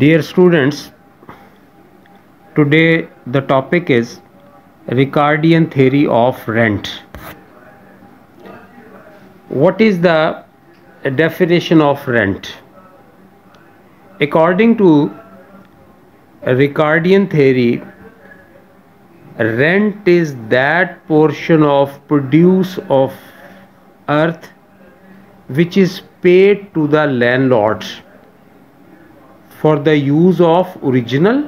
Dear students, today the topic is Ricardian theory of rent. What is the definition of rent? According to Ricardian theory, rent is that portion of produce of earth which is paid to the landlords for the use of original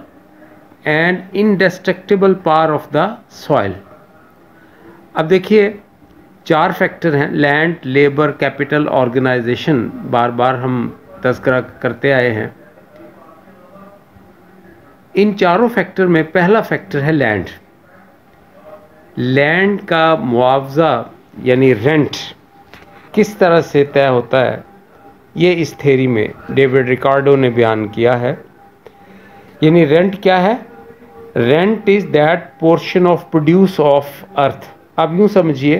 and indestructible power of the soil. अब देखिए, चार factor हैं land labour capital organisation बार बार हम तस्करा करते आए हैं। इन चारों फैक्टर में पहला फैक्टर है लैंड लैंड का मुआवजा, यानी रेंट किस तरह से तय होता है? ये इस थेरी में डेविड रिकार्डो ने बयान किया है। यानी रेंट क्या है? Rent is that portion of produce of earth आप यूँ समझिए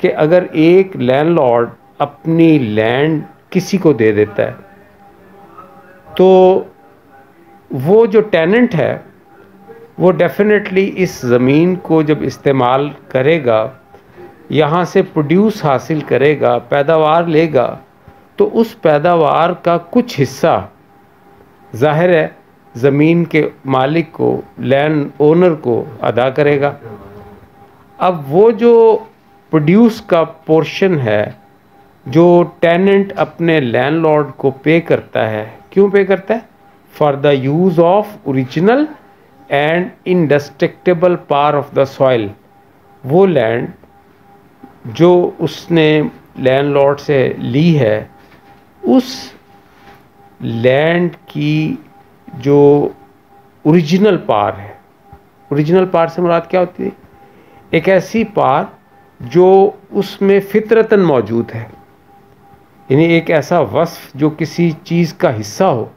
कि अगर एक लैंडलॉर्ड अपनी लैंड किसी को दे देता है तो वो जो टेनेंट है, वो डेफिनेटली इस ज़मीन को जब इस्तेमाल करेगा, यहाँ से प्रोड्यूस हासिल करेगा, पैदावार लेगा तो उस पैदावार का कुछ हिस्सा ज़ाहिर है, ज़मीन के मालिक को लैंड ओनर को अदा करेगा। अब वो जो प्रोड्यूस का पोर्शन है, जो टेनेंट अपने लैंडलॉर्ड को पे करता है, क्यों पे करता है? For the use of original and indestructible powers of the soil वो लैंड जो उसने लैंडलॉर्ड से ली है उस लैंड की जो ओरिजिनल पार है। ओरिजिनल पार से मुराद क्या होती है? एक ऐसी पार जो उसमें फितरतन मौजूद है। यानी एक ऐसा वस्फ जो किसी चीज़ का हिस्सा हो,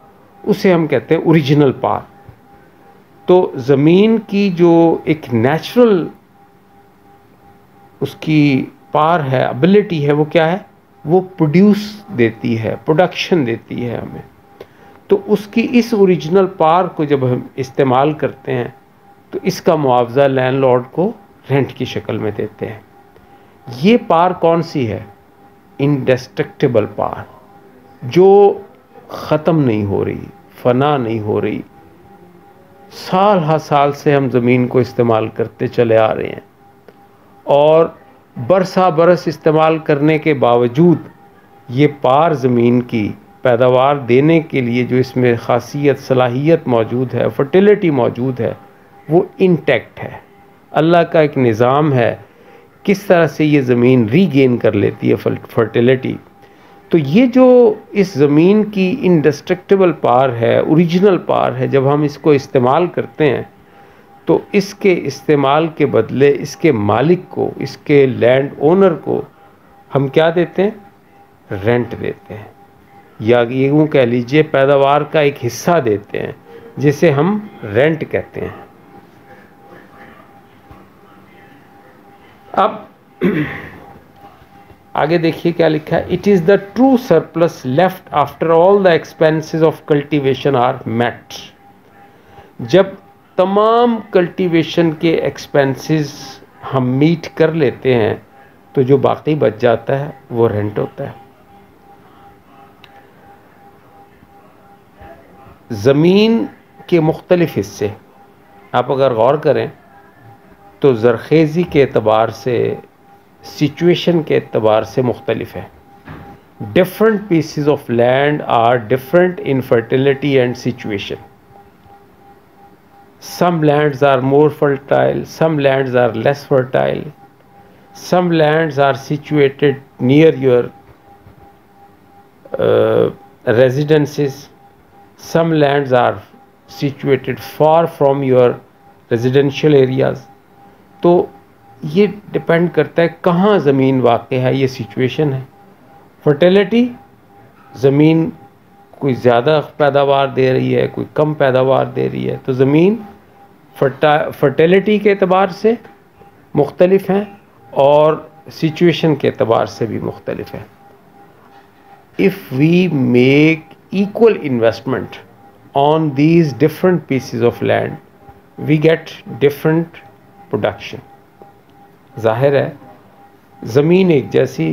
उसे हम कहते हैं ओरिजिनल पार। तो ज़मीन की जो एक नेचुरल उसकी पार है एबिलिटी है, वो क्या है? वो प्रोड्यूस देती है प्रोडक्शन देती है हमें। तो उसकी इस ओरिजिनल पार को जब हम इस्तेमाल करते हैं तो इसका मुआवजा लैंडलॉर्ड को रेंट की शक्ल में देते हैं। ये पार कौन सी है? इंडस्ट्रक्टेबल पार जो ख़त्म नहीं हो रही, फना नहीं हो रही। साल हर साल से हम ज़मीन को इस्तेमाल करते चले आ रहे हैं। और बरसा बरस इस्तेमाल करने के बावजूद ये पार ज़मीन की पैदावार देने के लिए जो इसमें खासियत, सलाहियत मौजूद है फर्टिलिटी मौजूद है, वो इंटैक्ट है। अल्लाह का एक निज़ाम है, किस तरह से ये ज़मीन रीगेन कर लेती है फर्टिलिटी तो ये जो इस ज़मीन की इंडस्ट्रक्टेबल पार है ओरिजिनल पार है, जब हम इसको इस्तेमाल करते हैं तो इसके इस्तेमाल के बदले इसके मालिक को, इसके लैंड ओनर को हम क्या देते हैं? रेंट देते हैं। या यूँ कह लीजिए पैदावार का एक हिस्सा देते हैं, जिसे हम रेंट कहते हैं। अब आगे देखिए क्या लिखा है। It is the true surplus left after all the expenses of cultivation are met जब तमाम कल्टीवेशन के एक्सपेंसेस हम मीट कर लेते हैं तो जो बाकी बच जाता है, वो रेंट होता है। ज़मीन के मुख्तलिफ़ हिस्से, आप अगर गौर करें तो जरखेज़ी के अतबार से सिचुएशन के अतबार से मुख्तलिफ़ है। Different pieces of land are different in fertility and situation some lands are more fertile some lands are less fertile some lands are situated near your uh, residences some lands are situated far from your residential areas तो ये depend करता है कहाँ ज़मीन वाक़ है ये situation है फर्टिलिटी ज़मीन कोई ज़्यादा पैदावार दे रही है, कोई कम पैदावार दे रही है तो ज़मीन फर्टा फर्टिलिटी के अतबार से मुख्तलिफ़ हैं और सिचुएशन के अतबार से भी मुख्तलिफ़ हैं। If we make equal investment on these different pieces of land, we get different production ज़ाहिर है, ज़मीन एक जैसी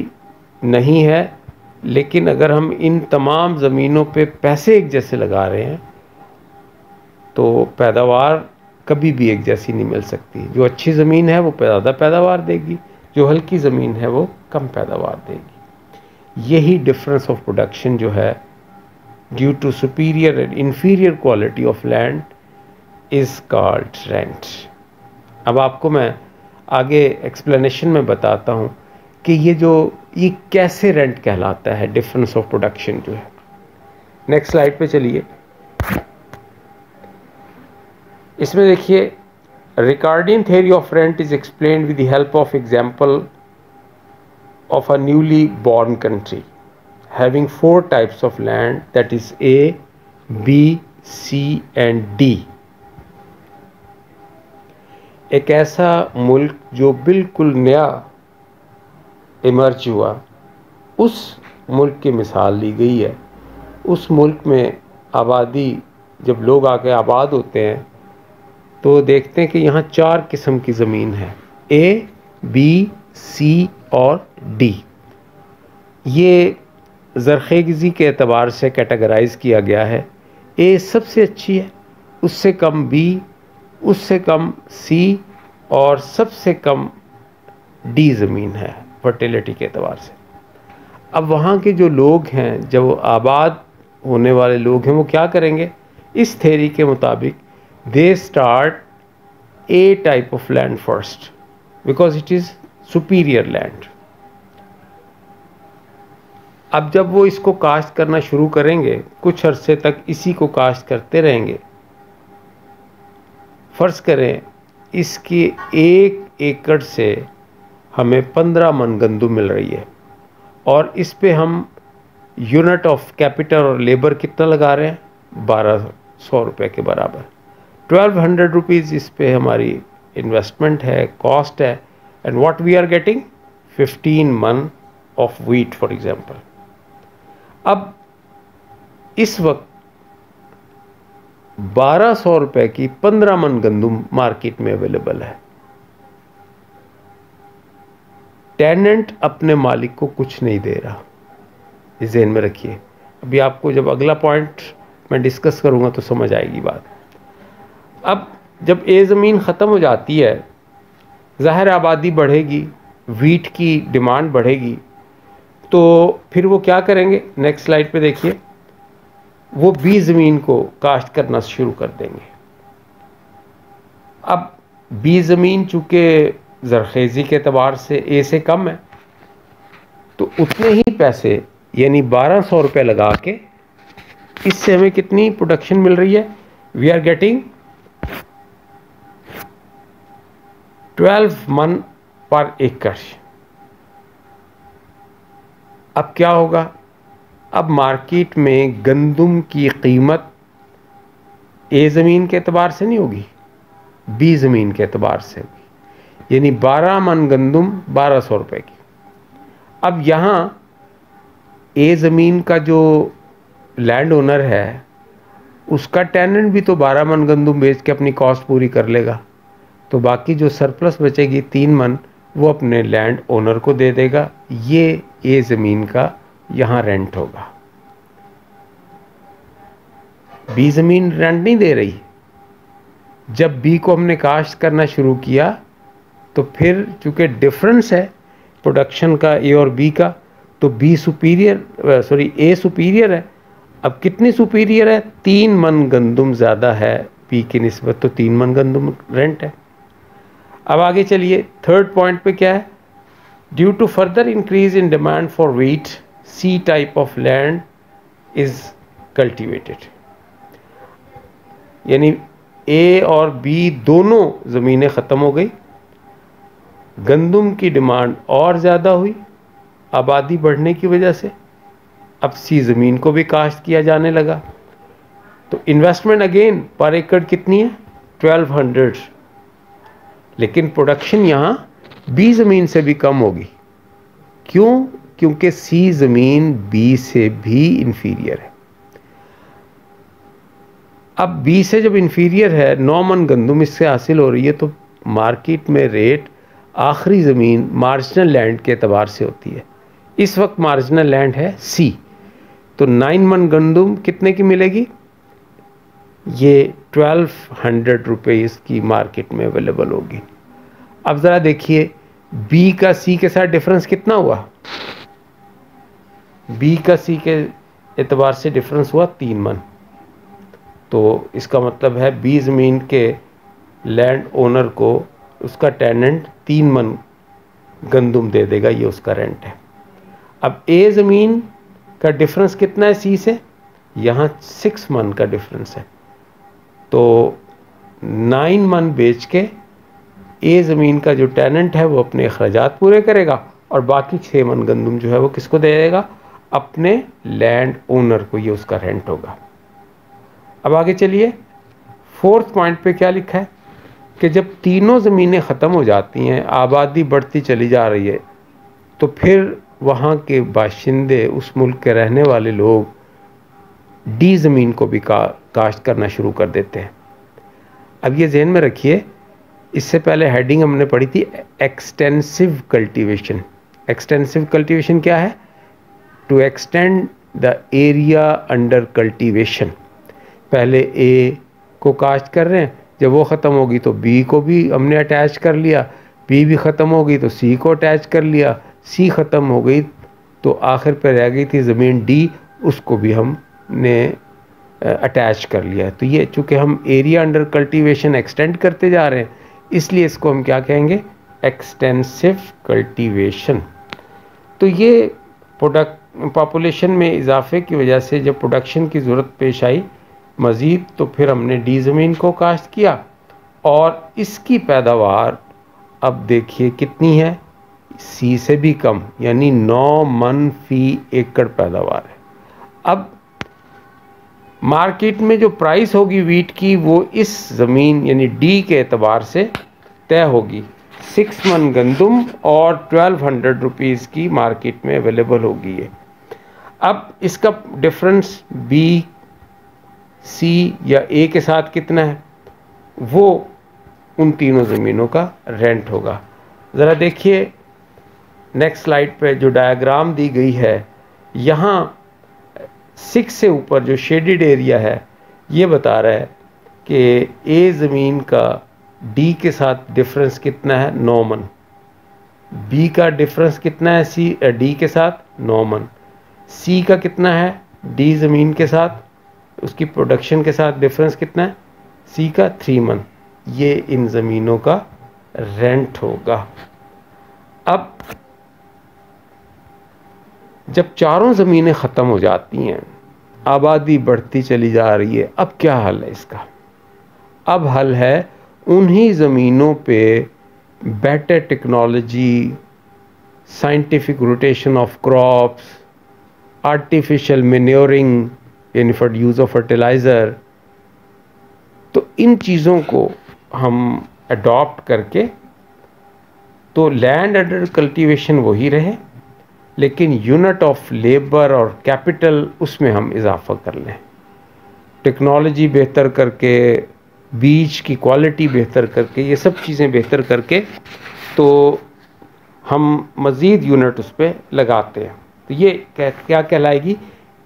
नहीं है लेकिन अगर हम इन तमाम ज़मीनों पे पैसे एक जैसे लगा रहे हैं तो पैदावार कभी भी एक जैसी नहीं मिल सकती। जो अच्छी ज़मीन है, वो ज़्यादा पैदावार देगी। जो हल्की ज़मीन है, वो कम पैदावार देगी। यही डिफरेंस ऑफ़ प्रोडक्शन जो है due to superior and inferior quality of land is called rent अब आपको मैं आगे एक्सप्लेनेशन में बताता हूँ। कि ये जो, ये कैसे रेंट कहलाता है? डिफरेंस ऑफ़ प्रोडक्शन जो है। नेक्स्ट स्लाइड पे चलिए। इसमें देखिए Ricardian theory of rent is explain with help of example of a newly born country having four types of land that is A B C and D एक ऐसा मुल्क जो बिल्कुल नया इमर्ज हुआ। उस मुल्क की मिसाल ली गई है। उस मुल्क में आबादी, जब लोग आके आबाद होते हैं तो देखते हैं कि यहाँ चार किस्म की ज़मीन है। ए बी सी और डी ये जरखेगजी के अतबार से कैटेगराइज किया गया है। ए सबसे अच्छी है, उससे कम बी उससे कम सी और सबसे कम डी ज़मीन है। फर्टिलिटी के अतबार से। अब वहाँ के जो लोग हैं, जब आबाद होने वाले लोग हैं, वो क्या करेंगे? इस थेरी के मुताबिक they start a type of land first because it is superior land. अब जब वो इसको काश्त करना शुरू करेंगे, कुछ अरसे तक इसी को काश्त करते रहेंगे, फ़र्ज़ करें, इसके एक एकड़ से हमें पंद्रह मन गंदू मिल रही है। और इस पे हम यूनिट ऑफ़ कैपिटल और लेबर कितना लगा रहे हैं? बारह सौ रुपये के बराबर। ट्वेल्व हंड्रेड रुपीज़ इस पे हमारी इन्वेस्टमेंट है कॉस्ट है। And what we are getting fifteen मन ऑफ़ वीट फॉर एग्जांपल अब इस वक्त बारह सौ रुपये की पंद्रह मन गंदुम मार्केट में अवेलेबल है। टेनेंट अपने मालिक को कुछ नहीं दे रहा। इस जहन में रखिए। अभी आपको जब अगला पॉइंट मैं डिस्कस करूँगा तो समझ आएगी बात। अब जब ए ज़मीन ख़त्म हो जाती है, ज़ाहिर आबादी बढ़ेगी वीट की डिमांड बढ़ेगी तो फिर वो क्या करेंगे? नेक्स्ट स्लाइड पे देखिए। वो बी ज़मीन को काश्त करना शुरू कर देंगे। अब बी ज़मीन चूँकि जरखेज़ी के अतबार से ए से कम है। तो उतने ही पैसे, यानी बारह सौ रुपये लगा के इससे हमें कितनी प्रोडक्शन मिल रही है? वी आर गेटिंग ट्वेल्व मन पर एकड़ अब क्या होगा? अब मार्केट में गंदम की कीमत ए ज़मीन के अतबार से नहीं होगी, बी ज़मीन के अतबार से। यानी बारह मन गंदम बारह सौ रुपये की। अब यहाँ ए ज़मीन का जो लैंड ओनर है, उसका टेनेंट भी तो बारह मन गंदम बेच के अपनी कॉस्ट पूरी कर लेगा। तो बाकी जो सरप्लस बचेगी तीन मन, वो अपने लैंड ओनर को दे देगा। ये ए ज़मीन का यहाँ रेंट होगा। बी ज़मीन रेंट नहीं दे रही। जब बी को हमने काश्त करना शुरू किया तो फिर चूँकि डिफरेंस है प्रोडक्शन का ए और बी का तो B superior sorry A superior है। अब कितनी सुपीरियर है? तीन मन गंदुम ज़्यादा है बी की नस्बत तो तीन मन गंदुम रेंट है। अब आगे चलिए थर्ड पॉइंट पे क्या है? Due to further increase in demand for wheat C type of land is cultivated यानी ए और बी दोनों ज़मीनें ख़त्म हो गई। गंदम की डिमांड और ज़्यादा हुई, आबादी बढ़ने की वजह से। अब सी ज़मीन को भी काश्त किया जाने लगा। तो इन्वेस्टमेंट अगेन पर एकड़ कितनी है? ट्वेल्व हंड्रेड लेकिन प्रोडक्शन यहाँ बी ज़मीन से भी कम होगी। क्यों? क्योंकि सी ज़मीन बी से भी इन्फीरियर है। अब बी से जब इन्फीरियर है, नौ मन गंदुम इससे हासिल हो रही है तो मार्केट में रेट आखिरी ज़मीन मार्जिनल लैंड के अतबार से होती है। इस वक्त मार्जिनल लैंड है सी तो नाइन मन गंदुम कितने की मिलेगी? ये ट्वेल्व हंड्रेड रुपीज़ की मार्केट में अवेलेबल होगी। अब ज़रा देखिए बी का सी के साथ डिफरेंस कितना हुआ? बी का सी के एतबार से डिफरेंस हुआ तीन मन। तो इसका मतलब है बी ज़मीन के लैंड ओनर को उसका टेनेंट तीन मन गंदुम दे देगा, ये उसका रेंट है। अब ए ज़मीन का डिफरेंस कितना है सी से? यहाँ सिक्स मन का डिफरेंस है। तो नाइन मन बेच के ए ज़मीन का जो टेनेंट है, वो अपने अखराज पूरे करेगा और बाकी छः मन गंदुम जो है, वो किसको दे देगा? अपने लैंड ओनर को ये उसका रेंट होगा। अब आगे चलिए। फोर्थ पॉइंट पे क्या लिखा है? कि जब तीनों ज़मीनें ख़त्म हो जाती हैं, आबादी बढ़ती चली जा रही है तो फिर वहाँ के बाशिंदे, उस मुल्क के रहने वाले लोग डी ज़मीन को भी का, काश्त करना शुरू कर देते हैं। अब ये जहन में रखिए, इससे पहले हेडिंग हमने पढ़ी थी एक्सटेंसिव कल्टीवेशन एक्सटेंसिव कल्टीवेशन क्या है? To extend the area under cultivation पहले ए को काश्त कर रहे हैं जब वो ख़त्म होगी तो बी को भी हमने अटैच कर लिया बी भी ख़त्म होगी तो सी को अटैच कर लिया सी ख़त्म हो गई तो आखिर पर रह गई थी ज़मीन डी उसको भी हमने अटैच कर लिया तो ये चूँकि हम एरिया अंडर कल्टीवेशन एक्सटेंड करते जा रहे हैं, इसलिए इसको हम क्या कहेंगे? एक्सटेंसिव कल्टीवेशन तो ये प्रोडक्ट पॉपुलेशन में इजाफे की वजह से जब प्रोडक्शन की ज़रूरत पेश आई मज़ीद तो फिर हमने डी ज़मीन को काश्त किया और इसकी पैदावार अब देखिए कितनी है। सी से भी कम, यानी नौ मन फ़ी एकड़ पैदावार है। अब मार्केट में जो प्राइस होगी वीट की, वो इस ज़मीन, यानी डी के एतबार से तय होगी। सिक्स मन गंदुम और ट्वेल्व हंड्रेड रुपीज़ की मार्केट में अवेलेबल होगी ये। अब इसका डिफरेंस बी सी या ए के साथ कितना है? वो उन तीनों ज़मीनों का रेंट होगा। ज़रा देखिए नेक्स्ट स्लाइड पे जो डायग्राम दी गई है, यहाँ सिक्स से ऊपर जो शेडिड एरिया है, ये बता रहा है कि ए ज़मीन का डी के साथ डिफरेंस कितना है? नौ मन बी का डिफरेंस कितना है? सी डी के साथ नौ मन सी का कितना है? डी ज़मीन के साथ उसकी प्रोडक्शन के साथ डिफरेंस कितना है? सी का थ्री मंथ ये इन ज़मीनों का रेंट होगा। अब जब चारों ज़मीनें ख़त्म हो जाती हैं, आबादी बढ़ती चली जा रही है, अब क्या हल है इसका? अब हल है उन्हीं ज़मीनों पे better technology scientific rotation of crops artificial manuring for use of fertiliser तो इन चीज़ों को हम अडॉप्ट करके तो लैंड अंडर कल्टीवेशन वही रहे, लेकिन यूनिट ऑफ़ लेबर और कैपिटल उसमें हम इजाफा कर लें। टेक्नोलॉजी बेहतर करके, बीज की क्वालिटी बेहतर करके, ये सब चीज़ें बेहतर करके तो हम मज़ीद यूनिट उस पर लगाते हैं। तो ये क्या कहलाएगी?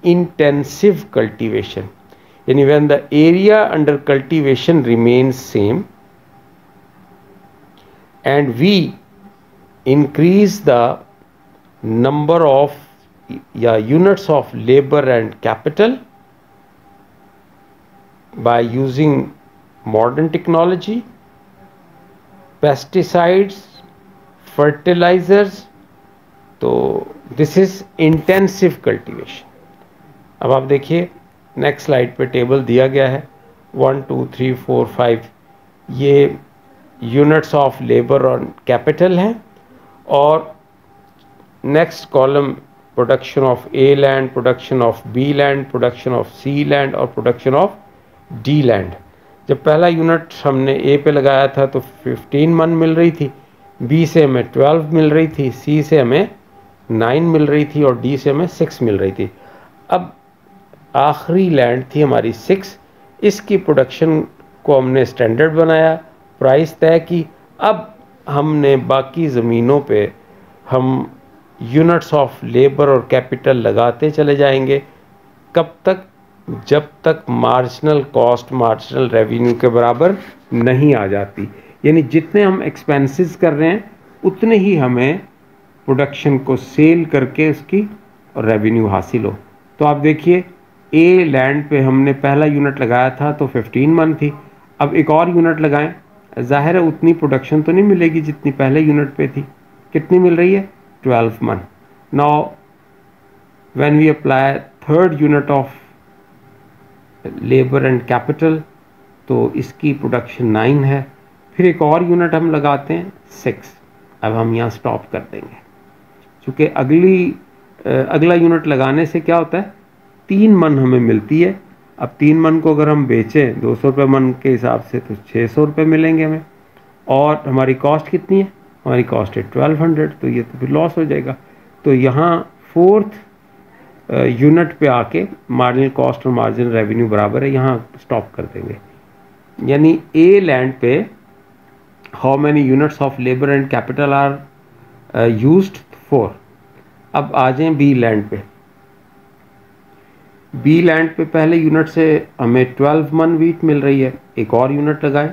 Intensive cultivation. Yani when the area under cultivation remains same and we increase the number of yeah, units of labor and capital by using modern technology pesticides fertilizers so this is intensive cultivation अब आप देखिए next slide पे table दिया गया है। One two three four five ये units of labour और capital हैं और next column production of A land production of B land production of C land और प्रोडक्शन ऑफ़ डी लैंड जब पहला यूनिट हमने ए पे लगाया था तो 15 मन मिल रही थी। बी से हमें 12 मिल रही थी। सी से हमें 9 मिल रही थी और डी से हमें 6 मिल रही थी। अब आखिरी लैंड थी हमारी सिक्स इसकी प्रोडक्शन को हमने स्टैंडर्ड बनाया। प्राइस तय की। अब हमने बाकी ज़मीनों पे हम यूनिट्स ऑफ़ लेबर और कैपिटल लगाते चले जाएँगे। कब तक? जब तक मार्जिनल कॉस्ट मार्जिनल रेवेन्यू के बराबर नहीं आ जाती। यानी जितने हम एक्सपेंसेस कर रहे हैं, उतने ही हमें प्रोडक्शन को सेल करके उसकी रेवेन्यू हासिल हो। तो आप देखिए ए लैंड पे हमने पहला यूनिट लगाया था तो 15 मन थी। अब एक और यूनिट लगाएँ। ज़ाहिर है उतनी प्रोडक्शन तो नहीं मिलेगी जितनी पहले यूनिट पे थी। कितनी मिल रही है? 12 मन now when we apply third unit of labour and capital तो इसकी प्रोडक्शन नाइन है। फिर एक और यूनिट हम लगाते हैं सिक्स अब हम यहाँ स्टॉप कर देंगे। क्योंकि अगली अगला यूनिट लगाने से क्या होता है? तीन मन हमें मिलती है। अब तीन मन को अगर हम बेचें, दो सौ रुपये मन के हिसाब से तो छः सौ रुपये मिलेंगे हमें। और हमारी कॉस्ट कितनी है? हमारी कॉस्ट है ट्वेल्व हंड्रेड तो ये तो फिर लॉस हो जाएगा। तो यहाँ फोर्थ यूनिट पे आके मार्जिनल कॉस्ट और मार्जिनल रेवेन्यू बराबर है, यहाँ स्टॉप कर देंगे। यानी ए लैंड पे how many units of labour and capital are used four अब आ जाएँ बी लैंड पे। बी लैंड पे पहले यूनिट से हमें 12 मन वीट मिल रही है, एक और यूनिट लगाएँ,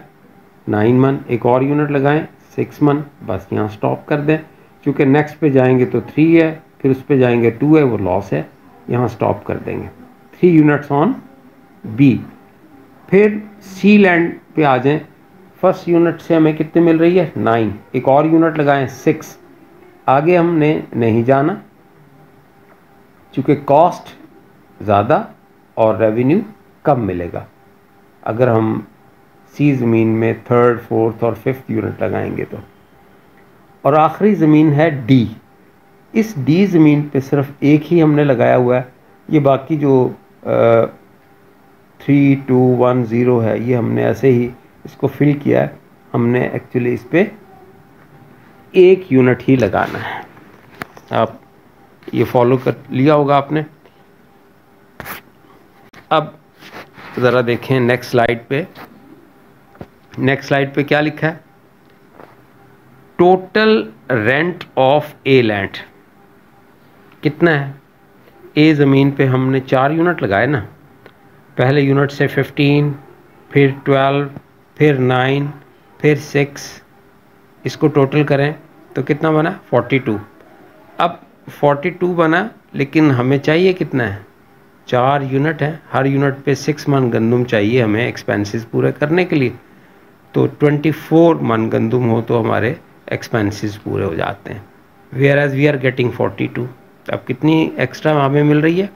नाइन मन, एक और यूनिट लगाएँ, सिक्स मन, बस यहाँ स्टॉप कर दें। क्योंकि नेक्स्ट पे जाएँगे तो थ्री है, फिर उस पे जाएँगे टू है, वो लॉस है, यहाँ स्टॉप कर देंगे। थ्री यूनिट्स ऑन बी फिर सी लैंड पे आ जाएँ। फ़र्स्ट यूनिट से हमें कितनी मिल रही है? नाइन एक और यूनिट लगाएँ सिक्स आगे हमने नहीं जाना चूँकि कॉस्ट ज़्यादा और रेवेन्यू कम मिलेगा। अगर हम सी ज़मीन में थर्ड फोर्थ और फिफ्थ यूनिट लगाएँगे तो। और आखिरी ज़मीन है डी इस डी ज़मीन पे सिर्फ़ एक ही हमने लगाया हुआ है। ये बाकी जो थ्री टू वन ज़ीरो है, ये हमने ऐसे ही इसको फिल किया है। हमने एक्चुअली इस पर एक यूनिट ही लगाना है। आप ये फॉलो कर लिया होगा आपने। अब ज़रा देखें नेक्स्ट स्लाइड पे। नेक्स्ट स्लाइड पे क्या लिखा है? Total rent of A land कितना है? ए ज़मीन पे हमने चार यूनिट लगाए ना। पहले यूनिट से फिफ्टीन फिर ट्वेल्व फिर नाइन फिर सिक्स इसको टोटल करें तो कितना बना? फोर्टी टू अब फोर्टी टू बना, लेकिन हमें चाहिए कितना है? चार यूनिट हैं। हर यूनिट पे सिक्स मन गंदम चाहिए हमें एक्सपेंसेस पूरे करने के लिए। तो ट्वेंटी फोर मन गंदम हो तो हमारे एक्सपेंसेस पूरे हो जाते हैं। Whereas we are getting forty two अब कितनी एक्स्ट्रा हमें मिल रही है?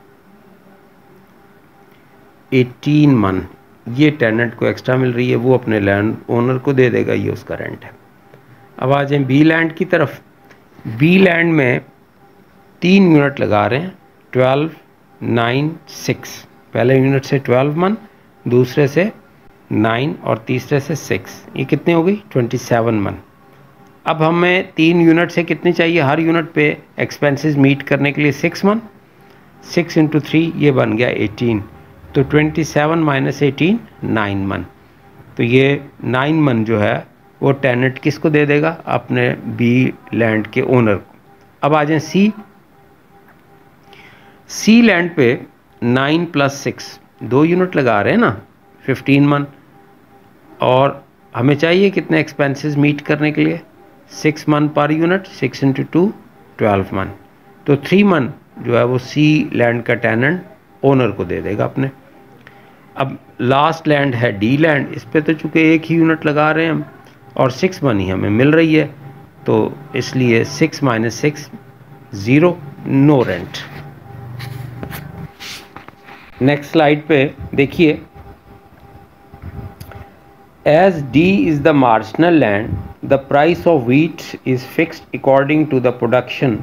18 मन। ये टेनेंट को एक्स्ट्रा मिल रही है, वो अपने लैंड ओनर को दे देगा, ये उसका रेंट है। अब आ जाए बी लैंड की तरफ़। बी लैंड में तीन यूनिट लगा रहे हैं। Twelve nine six. पहले यूनिट से ट्वेल्व मन, दूसरे से नाइन और तीसरे से सिक्स ये कितनी हो गई? ट्वेंटी सेवन मन। अब हमें तीन यूनिट से कितनी चाहिए? हर यूनिट पे एक्सपेंसेस मीट करने के लिए सिक्स मन। सिक्स इंटू थ्री ये बन गया एटीन तो twenty seven minus eighteen nine मन। तो ये नाइन मन जो है, वो टेनेंट किसको दे देगा? अपने बी लैंड के ओनर को। अब आ जाए सी सी लैंड पे नाइन प्लस सिक्स दो यूनिट लगा रहे हैं ना फिफ्टीन मन। और हमें चाहिए कितने एक्सपेंसेस मीट करने के लिए? सिक्स मन per unit six into two twelve मन। तो थ्री मन जो है वो सी लैंड का टेनेंट ओनर को दे देगा अपने। अब लास्ट लैंड है डी लैंड इस पर तो चूँकि एक ही यूनिट लगा रहे हैं हम, और सिक्स मन ही हमें मिल रही है। तो इसलिए six minus six zero no rent next slide पे देखिए। As D is the marginal land the price of wheat is fixed according to the production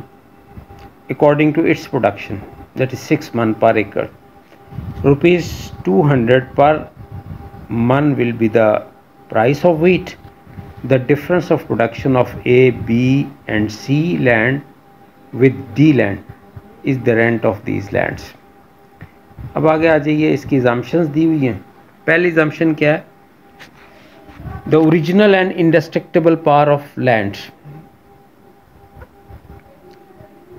according to its production that is six maund per एकड़ rupees two hundred per maund will be the price of wheat the difference of production of A B and C land with D land is the rent of these lands अब आगे आ जाइए, इसकी examples दी हुई हैं। पहली assumption क्या है? The original and indestructible power of land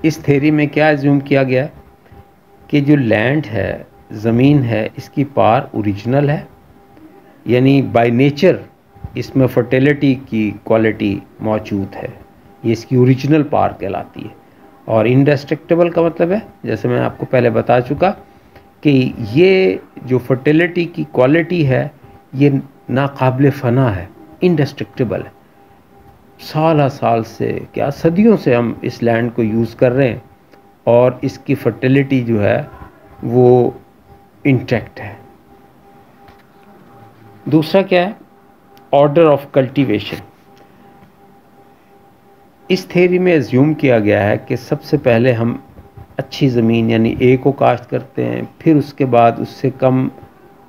इस थेरी में क्या एज्यूम किया गया कि जो लैंड है, ज़मीन है, इसकी पार ओरिजिनल है। यानी बाय नेचर इसमें फर्टिलिटी की क्वालिटी मौजूद है। ये इसकी ओरिजिनल पार कहलाती है। और इंडस्ट्रक्टेबल का मतलब है, जैसे मैं आपको पहले बता चुका कि ये जो फर्टिलिटी की क्वालिटी है, ये नाकबिल फ़ना है इंडस्ट्रक्टेबल है। साल साल से, क्या सदियों से हम इस लैंड को यूज़ कर रहे हैं और इसकी फर्टिलिटी जो है, वो इंटैक्ट है। दूसरा क्या है? ऑर्डर ऑफ़ कल्टीवेशन इस थेरी में एज्यूम किया गया है कि सबसे पहले हम अच्छी ज़मीन, यानी ए को काश्त करते हैं, फिर उसके बाद उससे कम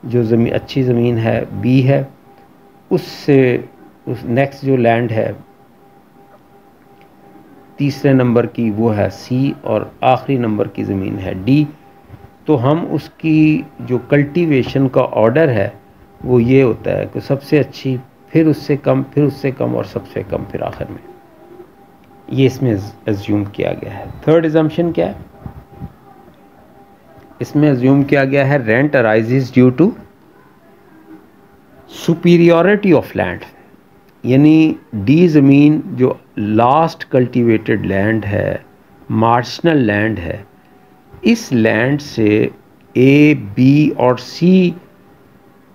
जो ज़मीन अच्छी ज़मीन है बी है, उससे उस नेक्स्ट जो लैंड है, तीसरे नंबर की वो है सी और आखिरी नंबर की ज़मीन है डी तो हम उसकी जो कल्टीवेशन का ऑर्डर है, वो ये होता है कि सबसे अच्छी, फिर उससे कम, फिर उससे कम और सबसे कम फिर आखिर में। ये इसमें एज्यूम किया गया है। थर्ड एजम्पन क्या है? इसमें ज्यूम किया गया है rent arises due to superiority of land यानी डी ज़मीन जो लास्ट कल्टीवेटेड लैंड है मार्शनल लैंड है, इस लैंड से ए बी और सी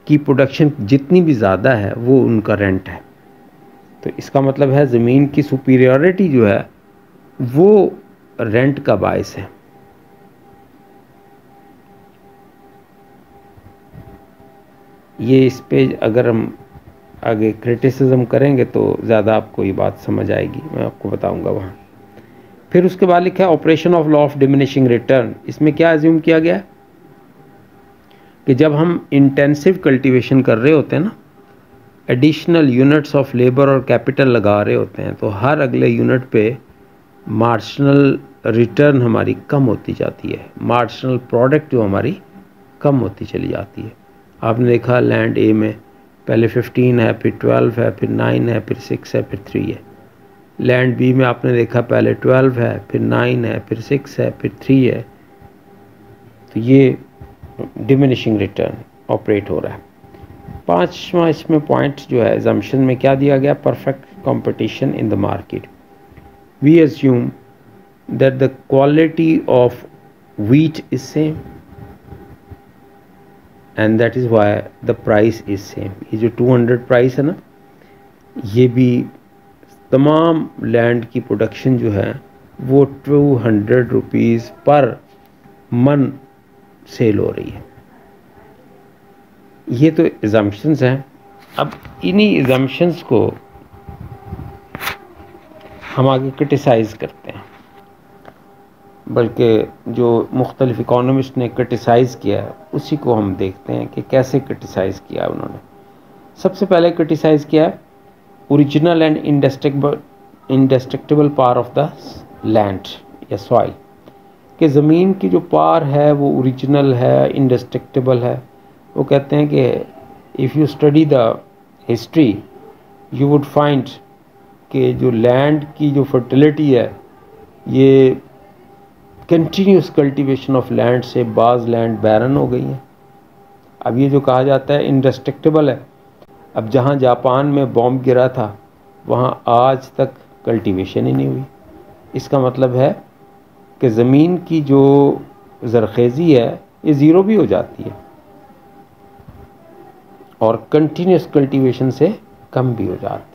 की प्रोडक्शन जितनी भी ज़्यादा है, वो उनका रेंट है। तो इसका मतलब है ज़मीन की सुपीरियोरिटी जो है, वो रेंट का बायस है। ये इस पे अगर हम आगे क्रिटिसिज्म करेंगे तो ज़्यादा आपको ये बात समझ आएगी। मैं आपको बताऊँगा वहाँ। फिर उसके बाद लिखा है operation of law of diminishing return इसमें क्या एज्यूम किया गया? कि जब हम इंटेंसिव कल्टीवेशन कर रहे होते हैं ना एडिशनल यूनिट्स ऑफ़ लेबर और कैपिटल लगा रहे होते हैं तो हर अगले यूनिट पे मार्शनल रिटर्न हमारी कम होती जाती है। मार्शनल प्रोडक्ट जो हमारी कम होती चली जाती है। आपने देखा लैंड ए में, पहले 15 है, फिर 12 है, फिर 9 है, फिर 6 है, फिर 3 है। लैंड बी में आपने देखा पहले 12 है, फिर 9 है, फिर 6 है, फिर 3 है। तो ये डिमिनिशिंग रिटर्न ऑपरेट हो रहा है। पांचवा इसमें पॉइंट जो है एजम्पन में क्या दिया गया? Perfect competition in the market we assume that the quality of wheat is same and that is why the price is same ये जो 200 प्राइस है ना, ये भी तमाम लैंड की प्रोडक्शन जो है, वो टू हंड्रेड रुपीज़ पर मन सेल हो रही है। ये तो एजम्पन्स हैं। अब इन्हीं एजम्पन्स को हम आगे क्रिटिसाइज़ करते हैं। बल्कि जो मुख्तलिफ़ इकोनॉमिस्ट ने क्रिटिसाइज़ किया है, उसी को हम देखते हैं कि कैसे क्रिटिसाइज़ किया उन्होंने। सबसे पहले क्रिटिसाइज़ किया original and indestructible indestructible powers of the land या सॉइल। कि ज़मीन की जो पार है, वो ओरिजिनल है, इंडस्ट्रक्टेबल है। वो कहते हैं कि if you study the history you would find कि जो लैंड की जो फर्टिलिटी है, ये कंटिन्यूस कल्टीवेशन ऑफ़ लैंड से बाज़ लैंड बैरन हो गई हैं। अब ये जो कहा जाता है इंडस्ट्रक्टेबल है। अब जहाँ जापान में बॉम्ब गिरा था, वहाँ आज तक कल्टीवेशन ही नहीं हुई। इसका मतलब है कि ज़मीन की जो ज़रखेज़ी है, ये ज़ीरो भी हो जाती है। और कंटिन्यूस कल्टीवेशन से कम भी हो जाती है।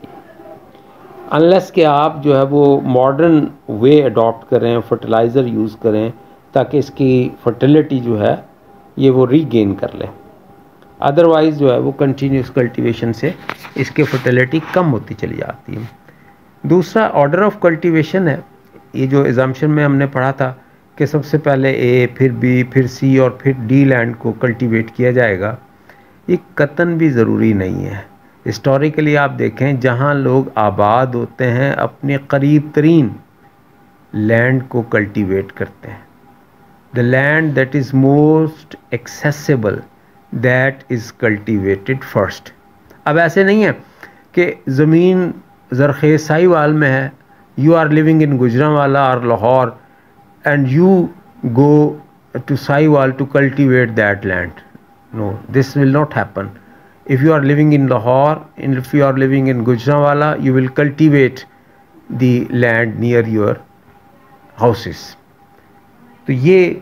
अनलेस के आप जो है वो मॉडर्न वे अडॉप्ट करें फर्टिलाइज़र यूज़ करें, ताकि इसकी फर्टिलिटी जो है, ये वो रीगेन कर लें। अदरवाइज़ जो है वो कंटिन्यूस कल्टीवेशन से इसकी फर्टिलिटी कम होती चली जाती है। दूसरा ऑर्डर ऑफ़ कल्टीवेशन है। ये जो एग्जाम्शन में हमने पढ़ा था कि सबसे पहले ए फिर बी फिर सी और फिर डी लैंड को कल्टीवेट किया जाएगा, ये कतन भी ज़रूरी नहीं है। हिस्टोरिकली आप देखें जहाँ लोग आबाद होते हैं अपने करीब तरीन लैंड को कल्टीवेट करते हैं the land that is most accessible that is cultivated first अब ऐसे नहीं है कि ज़मीन जरखेज साहिवाल में है you are living in Gujranwala और Lahore and you go to Saiwal to cultivate that land. No, this will not happen. If you are living in Lahore, and if you are living in Gujranwala, you will cultivate the land near your houses. तो ये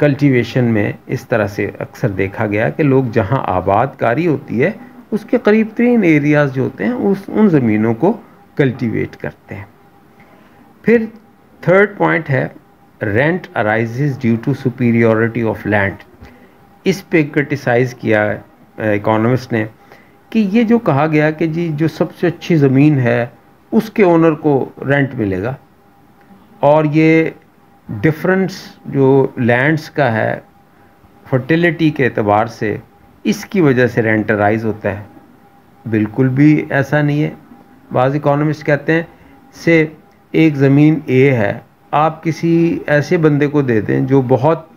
cultivation में इस तरह से अक्सर देखा गया कि लोग जहाँ आबादकारी होती है उसके करीब तीन एरियाज़ जो होते हैं उस उन ज़मीनों को कल्टीवेट करते हैं फिर थर्ड पॉइंट है rent arises due to superiority of land इस पे क्रिटिसाइज़ किया इकोनॉमिस्ट ने, कि ये जो कहा गया कि जी, जो सबसे अच्छी ज़मीन है, उसके ओनर को रेंट मिलेगा। और ये डिफरेंस जो लैंड्स का है फर्टिलिटी के अतबार से, इसकी वजह से रेंट राइज होता है। बिल्कुल भी ऐसा नहीं है। बाज़ इकोनॉमिस्ट कहते हैं, से एक ज़मीन ए है, आप किसी ऐसे बंदे को दे दें जो बहुत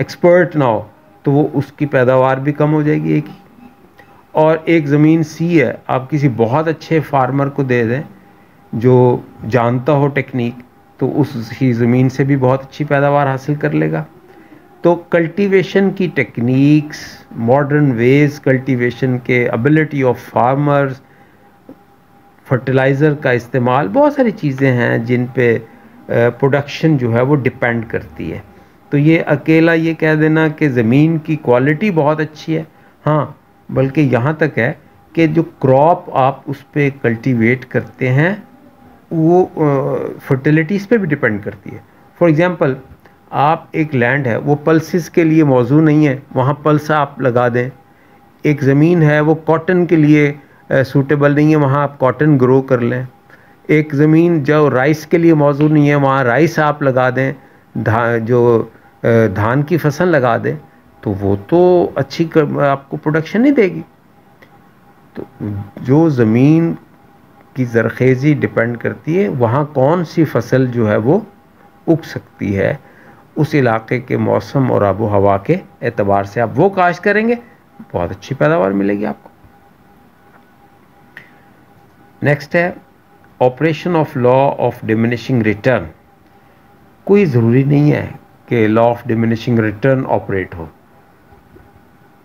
एक्सपर्ट ना हो तो वो उसकी पैदावार भी कम हो जाएगी एक ही। और एक ज़मीन सी है, आप किसी बहुत अच्छे फार्मर को दे दें जो जानता हो टेक्निक तो उस ही ज़मीन से भी बहुत अच्छी पैदावार हासिल कर लेगा। तो कल्टीवेशन की टेक्निक्स, मॉडर्न वेज कल्टीवेशन के एबिलिटी ऑफ़ फार्मर्स, फर्टिलाइज़र का इस्तेमाल, बहुत सारी चीज़ें हैं जिन पे प्रोडक्शन जो है वो डिपेंड करती है। तो ये अकेला ये कह देना कि ज़मीन की क्वालिटी बहुत अच्छी है। हाँ बल्कि यहाँ तक है कि जो क्रॉप आप उस पर कल्टिवेट करते हैं, वो फर्टिलिटीज़ पे भी डिपेंड करती है। फॉर एग्ज़ाम्पल आप एक लैंड है, वो पल्सिस के लिए मौजू नहीं है, वहाँ पल्स आप लगा दें। एक ज़मीन है, वो कॉटन के लिए सूटेबल नहीं है, वहाँ आप कॉटन ग्रो कर लें। एक ज़मीन जो राइस के लिए मौजूद नहीं है, वहाँ राइस आप लगा दें। जो धान की फ़सल लगा दें तो वो तो अच्छी आपको प्रोडक्शन नहीं देगी। तो जो ज़मीन की जरखेज़ी डिपेंड करती है, वहाँ कौन सी फ़सल जो है वो उग सकती है, उस इलाके के मौसम और आबो हवा के एतबार से आप वो काश करेंगे, बहुत अच्छी पैदावार मिलेगी आपको। नेक्स्ट है operation of law of diminishing return कोई ज़रूरी नहीं है कि law of diminishing return operate हो।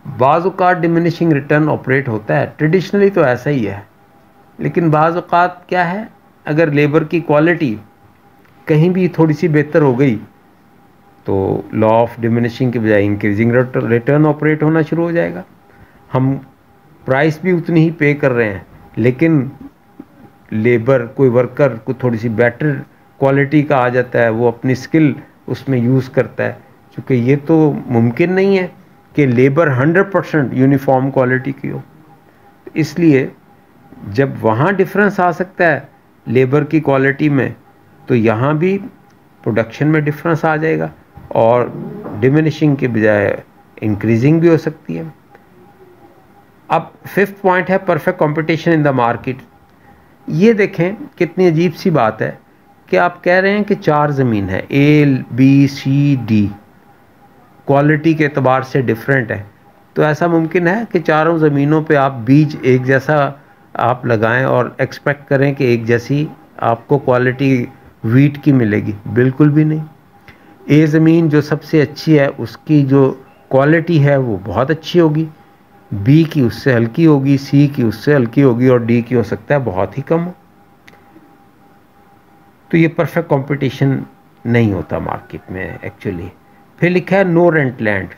बाज़ात डिमिनिशिंग रिटर्न ऑपरेट होता है। ट्रेडिशनली तो ऐसा ही है। लेकिन बाज़ात क्या है? अगर लेबर की क्वालिटी कहीं भी थोड़ी सी बेहतर हो गई तो लॉ ऑफ़ डिमिनिशिंग के बजाय इंक्रीजिंग रिटर्न ऑपरेट होना शुरू हो जाएगा। हम प्राइस भी उतनी ही पे कर रहे हैं, लेकिन लेबर कोई वर्कर को थोड़ी सी बेटर क्वालिटी का आ जाता है। वो अपनी स्किल उसमें यूज़ करता है। क्योंकि ये तो मुमकिन नहीं है कि लेबर 100 परसेंट यूनिफॉर्म क्वालिटी की हो। इसलिए जब वहाँ डिफरेंस आ सकता है लेबर की क्वालिटी में तो यहाँ भी प्रोडक्शन में डिफरेंस आ जाएगा और डिमिनिशिंग के बजाय इंक्रीजिंग भी हो सकती है। अब फिफ्थ पॉइंट है perfect competition in the market. ये देखें, कितनी अजीब सी बात है। कि आप कह रहे हैं कि चार ज़मीन है? A B C D quality के अतबार से डिफरेंट है। तो ऐसा मुमकिन है कि चारों ज़मीनों पे आप बीज एक जैसा आप लगाएँ और एक्सपेक्ट करें कि एक जैसी आपको क्वालिटी वीट की मिलेगी? बिल्कुल भी नहीं। ए ज़मीन जो सबसे अच्छी है, उसकी जो क्वालिटी है, वो बहुत अच्छी होगी। बी की उससे हल्की होगी सी की उससे हल्की होगी और डी की हो सकता है बहुत ही कम हो। तो ये परफेक्ट कंपटीशन नहीं होता मार्केट में एक्चुअली फिर लिखा है नो रेंट लैंड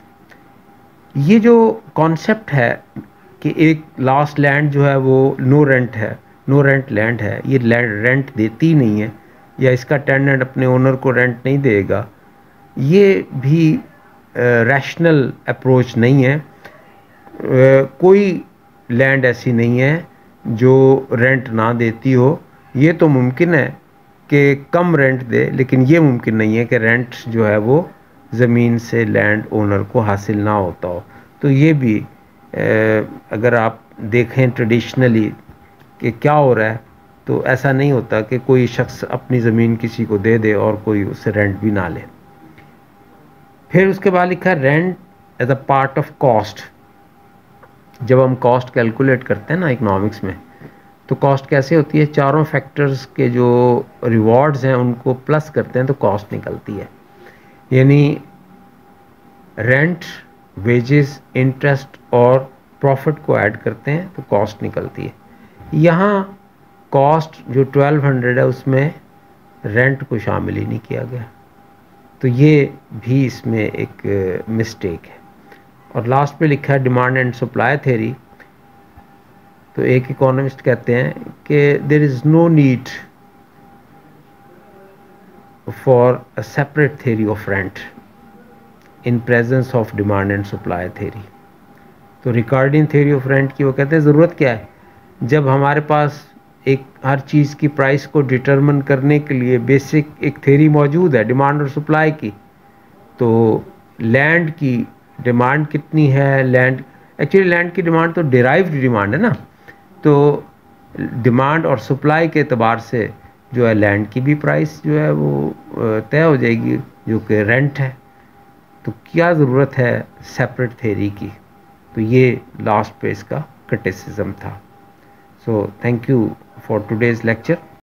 ये जो कॉन्सेप्ट है कि एक लास्ट लैंड जो है, वो नो रेंट है नो रेंट लैंड है, ये लैंड रेंट देती नहीं है, या इसका टेनेंट अपने ओनर को रेंट नहीं देगा, ये भी रैशनल अप्रोच नहीं है। कोई लैंड ऐसी नहीं है जो रेंट ना देती हो। ये तो मुमकिन है कि कम रेंट दे, लेकिन ये मुमकिन नहीं है कि रेंट जो है वो ज़मीन से लैंड ओनर को हासिल ना होता हो। तो ये भी अगर आप देखें ट्रेडिशनली कि क्या हो रहा है तो ऐसा नहीं होता कि कोई शख्स अपनी ज़मीन किसी को दे दे और कोई उससे रेंट भी ना ले। फिर उसके बाद लिखा rent as a part of cost जब हम कॉस्ट कैलकुलेट करते हैं ना इकोनॉमिक्स में तो कॉस्ट कैसे होती है? चारों फैक्टर्स के जो रिवॉर्ड्स हैं, उनको प्लस करते हैं तो कॉस्ट निकलती है। यानी रेंट वेजेस इंटरेस्ट और प्रॉफिट को ऐड करते हैं तो कॉस्ट निकलती है। यहाँ कॉस्ट जो 1200 है, उसमें रेंट को शामिल ही नहीं किया गया। तो ये भी इसमें एक मिस्टेक है। और लास्ट पे लिखा है डिमांड एंड सप्लाई थेरी तो एक इकोनॉमिस्ट कहते हैं कि there is no need for a separate theory of rent in presence of demand and supply theory तो रिकॉर्डिंग थेरी ऑफ़ रेंट की वो कहते हैं, ज़रूरत क्या है? जब हमारे पास एक, हर चीज़ की प्राइस को डिटरमिन करने के लिए बेसिक एक थेरी मौजूद है डिमांड और सप्लाई की तो लैंड की डिमांड कितनी है? लैंड एक्चुअली लैंड की डिमांड तो डिराइव्ड डिमांड है ना? तो डिमांड और सप्लाई के अतबार से जो है लैंड की भी प्राइस जो है वो तय हो जाएगी, जो कि रेंट है। तो क्या ज़रूरत है सेपरेट थेरी की? तो ये लास्ट पे इसका क्रिटिसिज्म था। So thank you for today's lecture